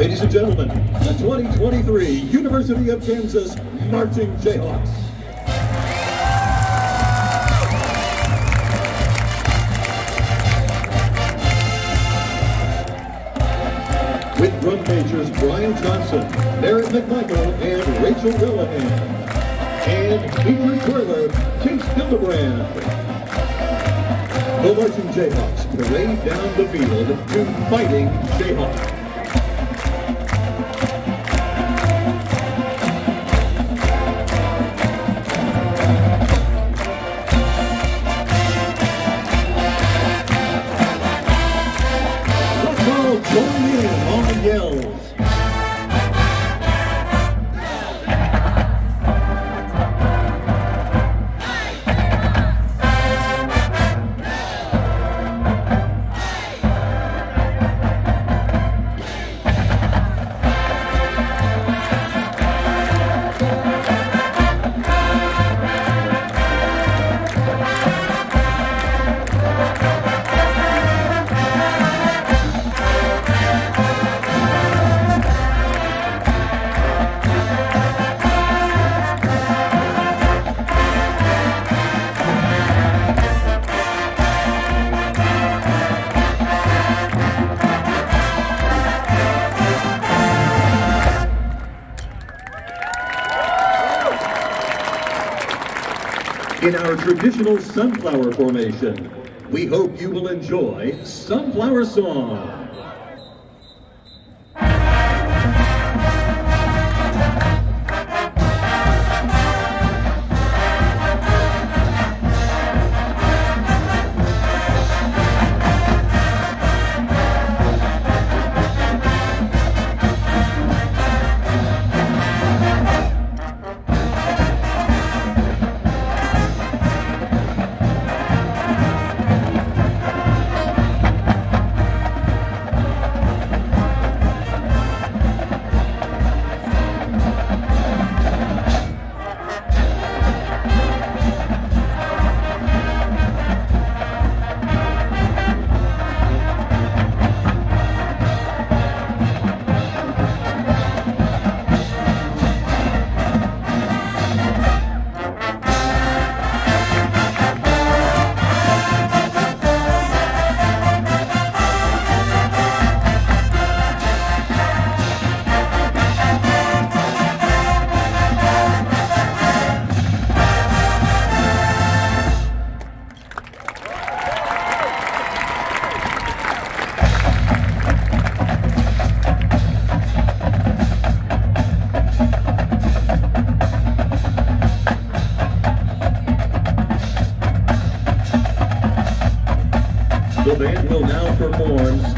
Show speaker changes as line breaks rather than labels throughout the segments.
the 2023 University of Kansas Marching Jayhawks. With drum majors Brian Johnson, Merritt McMichael, and Rachel Willihan. And featured twirler, Chase Hildebrand. The Marching Jayhawks parade down the field to Fighting Jayhawks. In our traditional sunflower formation, we hope you will enjoy Sunflower Song.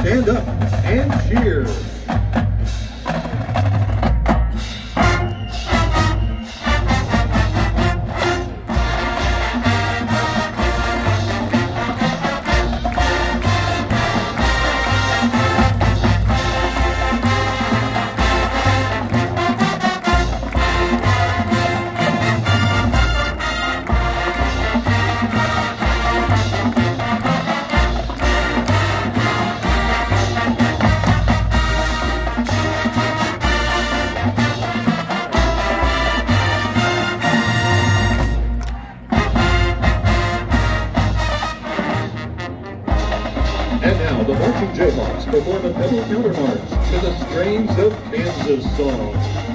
Stand Up and Cheer. To the strains of Kansas song.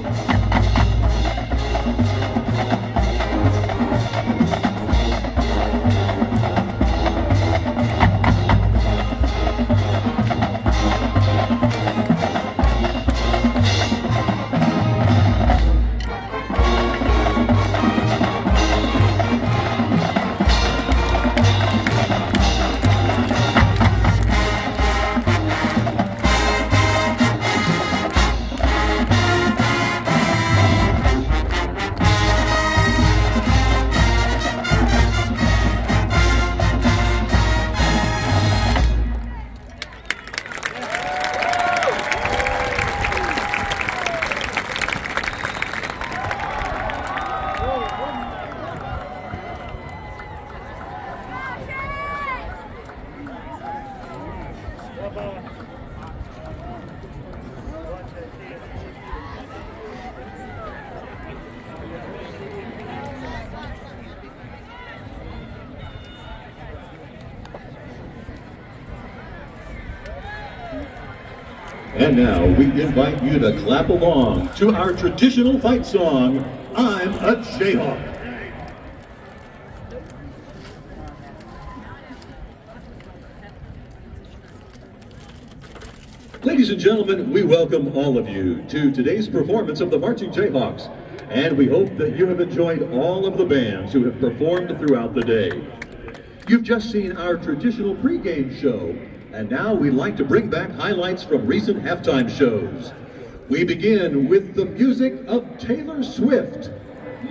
And now we invite you to clap along to our traditional fight song, I'm a Jayhawk. Ladies and gentlemen, we welcome all of you to today's performance of the Marching Jayhawks, and we hope that you have enjoyed all of the bands who have performed throughout the day. You've just seen our traditional pregame show, and now we'd like to bring back highlights from recent halftime shows. We begin with the music of Taylor Swift,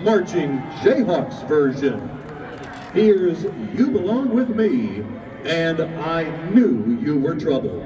Marching Jayhawks version. Here's You Belong With Me, and I Knew You Were Trouble.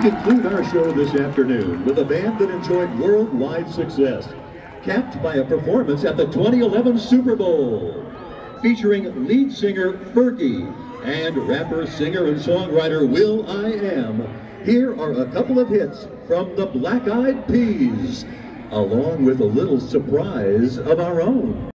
Conclude our show this afternoon with a band that enjoyed worldwide success, capped by a performance at the 2011 Super Bowl, featuring lead singer Fergie and rapper, singer, and songwriter will.i.am. Here are a couple of hits from the Black Eyed Peas, along with a little surprise of our own.